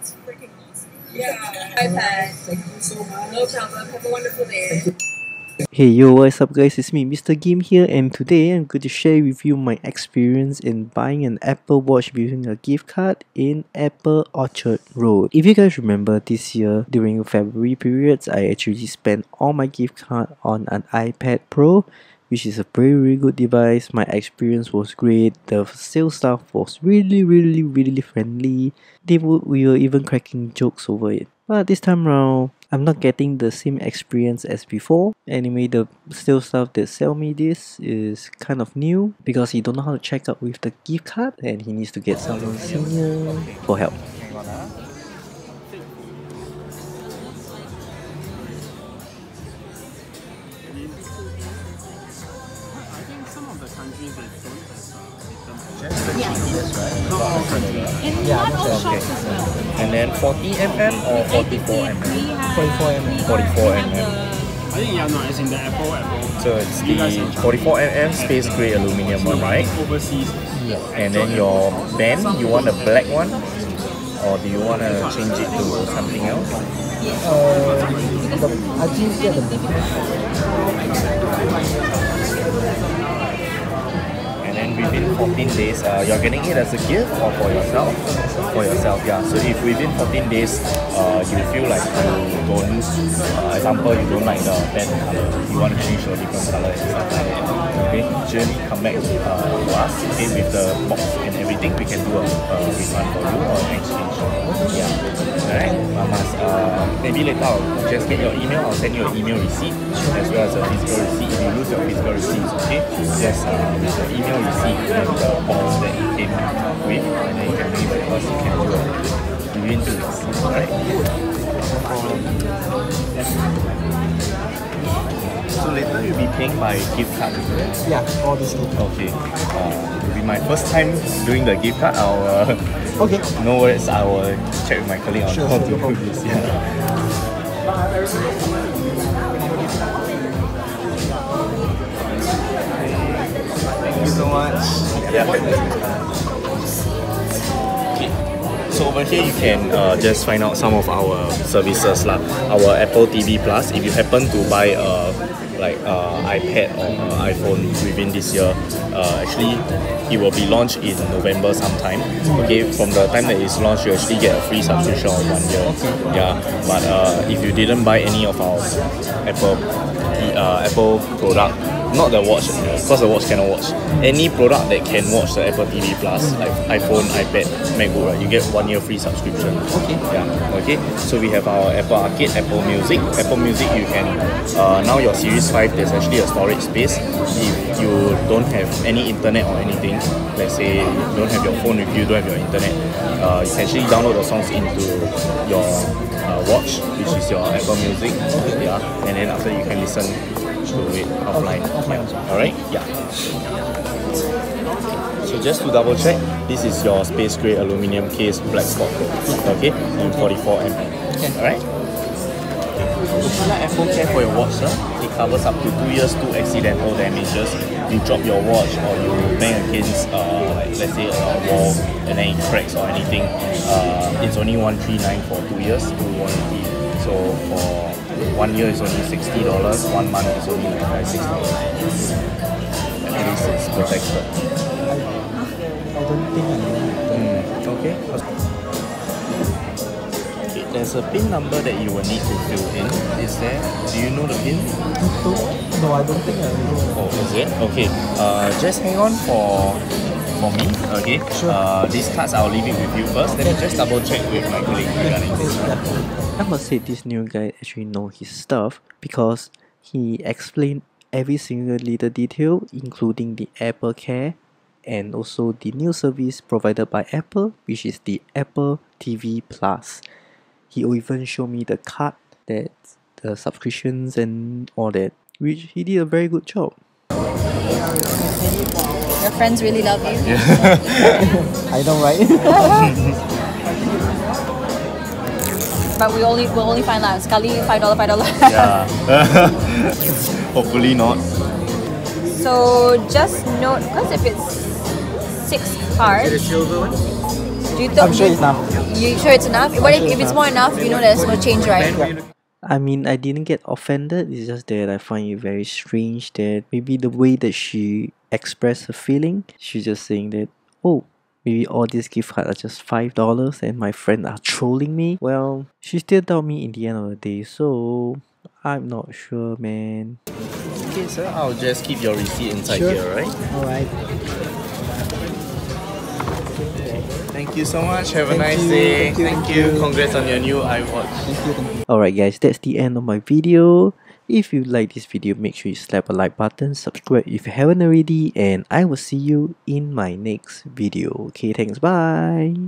That's freaking awesome. Yeah. iPad. Thank you so much. No problem. Have a wonderful day. Hey yo, what's up guys? It's me, Mr. Gim here, and today I'm going to share with you my experience in buying an Apple Watch using a gift card in Apple Orchard Road. If you guys remember this year, during February periods, I actually spent all my gift card on an iPad Pro, which is a very really good device. My experience was great. The sales staff was really really really friendly. They we were even cracking jokes over it. But this time around, I'm not getting the same experience as before. Anyway, the sales staff that sell me this is kind of new because he don't know how to check out with the gift card and he needs to get someone senior for help. Countries uh, the GPS, right? Yeah, okay. And then 40 mm or 44 mm? 44 mm. 44 mm. I think yeah, no, as in the Apple Apple. So it's the 44 mm space gray aluminum one, right? Overseas. And then your band, you want a black one? Or do you want to change it to something else? And then within 14 days, uh, you're getting it as a gift or for yourself? For yourself, yeah. So if within 14 days, uh, you feel like you don't, uh, example, you don't like the band color, you want to change a different color and stuff like that, okay, just come back uh, to us, okay, with the box and everything, we can do a, a refund for you or an exchange. Yeah. Alright, must, uh, maybe later I'll just get your email, I'll send you an email receipt as well as a physical receipt. If you lose your physical receipt, okay, just uh, the email receipt and the box that it came with, and then you can it to us, you can do a within? So later you'll be paying by gift card, it? Yeah, all this Okay. Uh, it'll be my first time doing the gift card. I'll uh, Okay. no worries. I will check with my colleague on Sure, how sure, to do this. Yeah. Here you can uh, just find out some of our services lah. Our Apple TV Plus. If you happen to buy a like uh, iPad or uh, iPhone within this year, uh, actually it will be launched in November sometime. Okay, from the time that it's launched, you actually get a free subscription of one year. Yeah, but uh, if you didn't buy any of our Apple uh, Apple product, not the watch, because the watch cannot watch. Any product that can watch the Apple TV Plus, like iPhone, iPad, MacBook, right, you get one year free subscription. Okay. Yeah. Okay. So we have our Apple Arcade, Apple Music. Apple Music, you can uh, now your Series Five. There's actually a storage space. If you don't have any internet or anything, let's say you don't have your phone with you, don't have your internet, uh, you can actually download the songs into your uh, watch, which is your Apple Music. Yeah. And then after you can listen to it offline. Yeah. Alright? Yeah. So just to double check, this is your space gray aluminum case black spot. Okay? And 44 mm. Alright? Would like Apple Care for your watch, sir? It covers up to two years, two accidental damages. You drop your watch or you bang against, uh, like let's say a wall and then it cracks or anything. Uh, it's only 139 for two years, full warranty. So for one year it's only $60, one month is only like $6. At least it's protected. I don't think I Mm, okay. Okay, There's a PIN number that you will need to fill in. Is there? Do you know the PIN? No, I don't think I know. Oh, is it? Okay. Uh, just hang on for for me. Okay. Sure. Uh, these cards I'll leave it with you first. Let me just double check with my colleague regarding this. I must say this new guy actually know his stuff because he explained every single little detail including the Apple Care and also the new service provided by Apple which is the Apple TV Plus. He even showed me the card that the subscriptions and all that which he did a very good job. Your friends really love you. Yeah. I know right? But we only we'll only find out sekali five dollar five dollar. Yeah. Hopefully not. so just note because if it's six cards, silver one? Do you th- I'm sure it's enough. You sure it's enough? What if, if it's more enough? You know there's no change, right? I mean, I didn't get offended. It's just that I find it very strange that maybe the way that she expressed her feeling, she's just saying that, oh, maybe all these gift cards are just five dollars and my friend are trolling me. Well, she still doubt me in the end of the day, so I'm not sure, man. Okay, sir. I'll just keep your receipt inside Sure. here, right? Alright. Thank you so much. Have a nice you, day. thank you, Thank thank you. you. Congrats on your new iWatch. Thank. Alright guys, that's the end of my video. If you like this video, make sure you slap a like button, subscribe if you haven't already, and I will see you in my next video. Okay, thanks, bye!